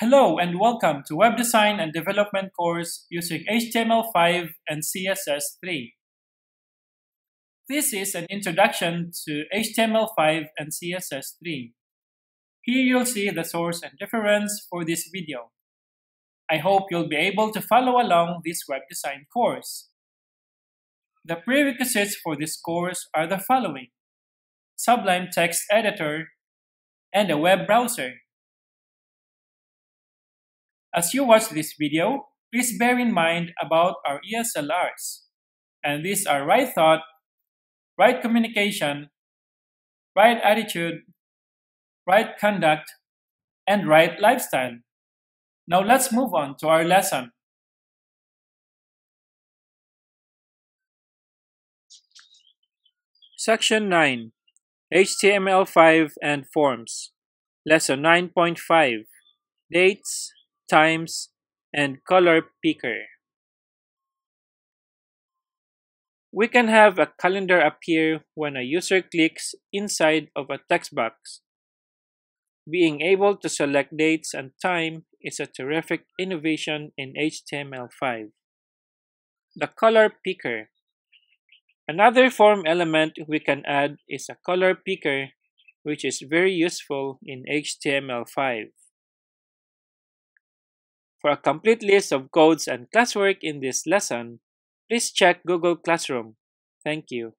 Hello and welcome to Web Design and Development course using HTML5 and CSS3. This is an introduction to HTML5 and CSS3. Here you'll see the source and reference for this video. I hope you'll be able to follow along this web design course. The prerequisites for this course are the following. Sublime Text Editor and a web browser. As you watch this video, please bear in mind about our ESLRs. And these are right thought, right communication, right attitude, right conduct, and right lifestyle. Now let's move on to our lesson. Section 9 HTML5 and Forms Lesson 9.5 Dates, Times, and Color Picker We can have a calendar appear when a user clicks inside of a text box. Being able to select dates and time is a terrific innovation in HTML5. The color picker. Another form element we can add is a color picker which is very useful in HTML5. For a complete list of codes and classwork in this lesson, please check Google Classroom. Thank you.